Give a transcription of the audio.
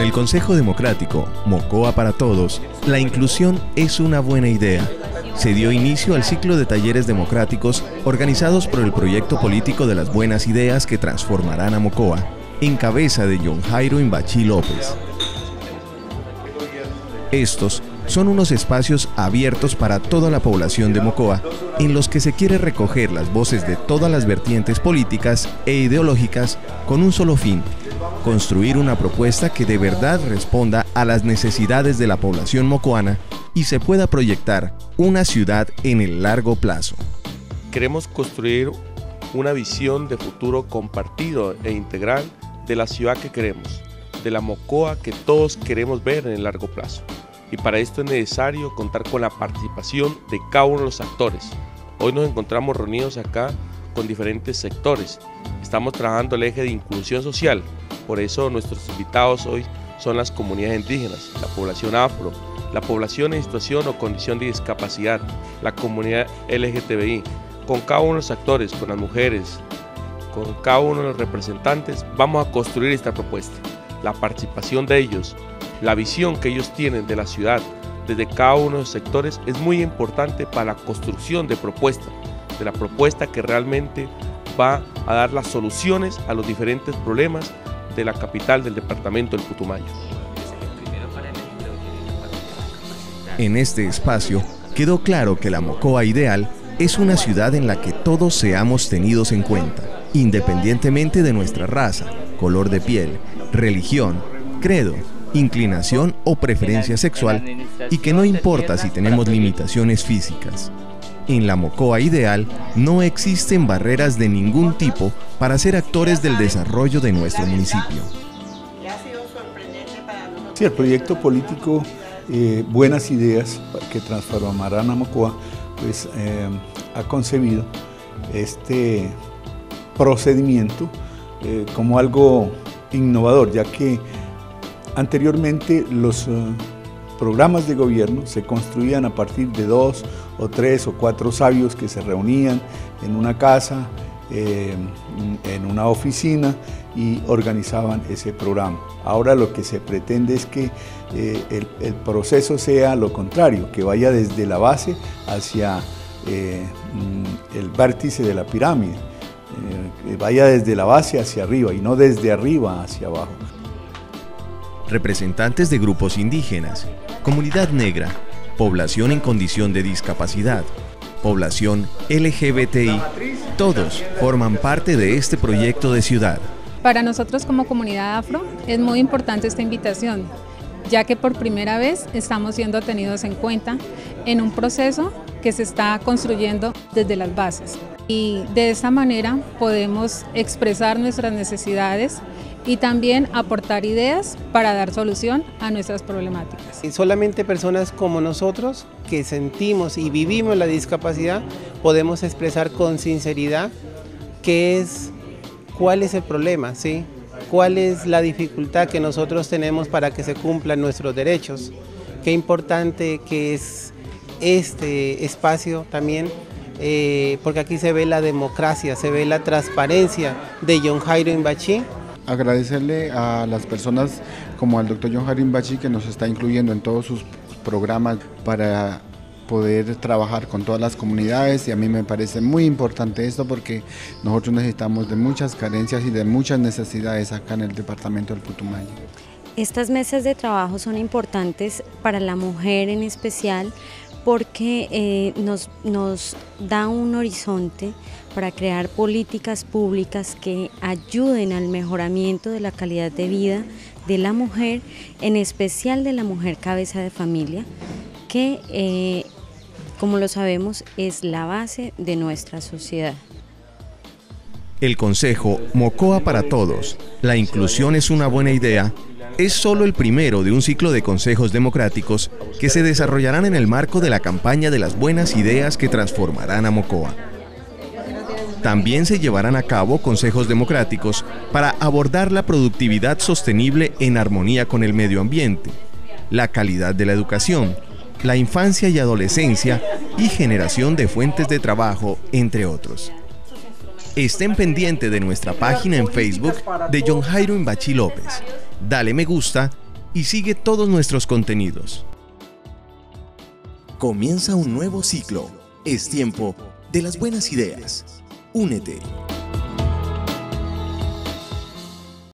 Con el Consejo Democrático Mocoa para Todos, la inclusión es una buena idea. Se dio inicio al ciclo de talleres democráticos organizados por el proyecto político de las buenas ideas que transformarán a Mocoa, en cabeza de John Jairo Imbachi López. Estos son unos espacios abiertos para toda la población de Mocoa, en los que se quiere recoger las voces de todas las vertientes políticas e ideológicas con un solo fin, construir una propuesta que de verdad responda a las necesidades de la población mocoana y se pueda proyectar una ciudad en el largo plazo. Queremos construir una visión de futuro compartido e integral de la ciudad que queremos, de la Mocoa que todos queremos ver en el largo plazo y para esto es necesario contar con la participación de cada uno de los actores. Hoy nos encontramos reunidos acá con diferentes sectores. Estamos trabajando el eje de inclusión social, por eso nuestros invitados hoy son las comunidades indígenas, la población afro, la población en situación o condición de discapacidad, la comunidad LGTBI. Con cada uno de los actores, con las mujeres, con cada uno de los representantes, vamos a construir esta propuesta. La participación de ellos, la visión que ellos tienen de la ciudad desde cada uno de los sectores es muy importante para la construcción de propuestas, de la propuesta que realmente va a dar las soluciones a los diferentes problemas de la capital del departamento del Putumayo. En este espacio quedó claro que la Mocoa ideal es una ciudad en la que todos seamos tenidos en cuenta, independientemente de nuestra raza, color de piel, religión, credo, inclinación o preferencia sexual y que no importa si tenemos limitaciones físicas. En la Mocoa ideal no existen barreras de ningún tipo para ser actores del desarrollo de nuestro municipio. Sí, el proyecto político eh, Buenas Ideas que transformarán a Mocoa pues, eh, ha concebido este procedimiento eh, como algo innovador, ya que Anteriormente los eh, programas de gobierno se construían a partir de dos o tres o cuatro sabios que se reunían en una casa, eh, en una oficina y organizaban ese programa. Ahora lo que se pretende es que eh, el, proceso sea lo contrario, que vaya desde la base hacia el vértice de la pirámide, que vaya desde la base hacia arriba y no desde arriba hacia abajo representantes de grupos indígenas, comunidad negra, población en condición de discapacidad, población LGBTI, todos forman parte de este proyecto de ciudad. Para nosotros como comunidad afro es muy importante esta invitación, ya que por primera vez estamos siendo tenidos en cuenta en un proceso que se está construyendo desde las bases. Y de esta manera podemos expresar nuestras necesidades y también aportar ideas para dar solución a nuestras problemáticas. Solamente personas como nosotros que sentimos y vivimos la discapacidad podemos expresar con sinceridad qué es, cuál es el problema, ¿sí? cuál es la dificultad que nosotros tenemos para que se cumplan nuestros derechos. Qué importante que es este espacio también eh, porque aquí se ve la democracia, se ve la transparencia de John Jairo Imbachi, agradecerle a las personas como al doctor John Harim Bachi que nos está incluyendo en todos sus programas para poder trabajar con todas las comunidades y a mí me parece muy importante esto porque nosotros necesitamos de muchas carencias y de muchas necesidades acá en el departamento del Putumayo. Estas mesas de trabajo son importantes para la mujer en especial porque eh, nos, nos da un horizonte para crear políticas públicas que ayuden al mejoramiento de la calidad de vida de la mujer, en especial de la mujer cabeza de familia, que eh, como lo sabemos es la base de nuestra sociedad. El consejo Mocoa para Todos, la inclusión es una buena idea, es solo el primero de un ciclo de consejos democráticos que se desarrollarán en el marco de la campaña de las buenas ideas que transformarán a Mocoa. También se llevarán a cabo consejos democráticos para abordar la productividad sostenible en armonía con el medio ambiente, la calidad de la educación, la infancia y adolescencia y generación de fuentes de trabajo, entre otros. Estén pendientes de nuestra página en Facebook de John Jairo Imbachi López. Dale me gusta y sigue todos nuestros contenidos. Comienza un nuevo ciclo. Es tiempo de las buenas ideas. Únete.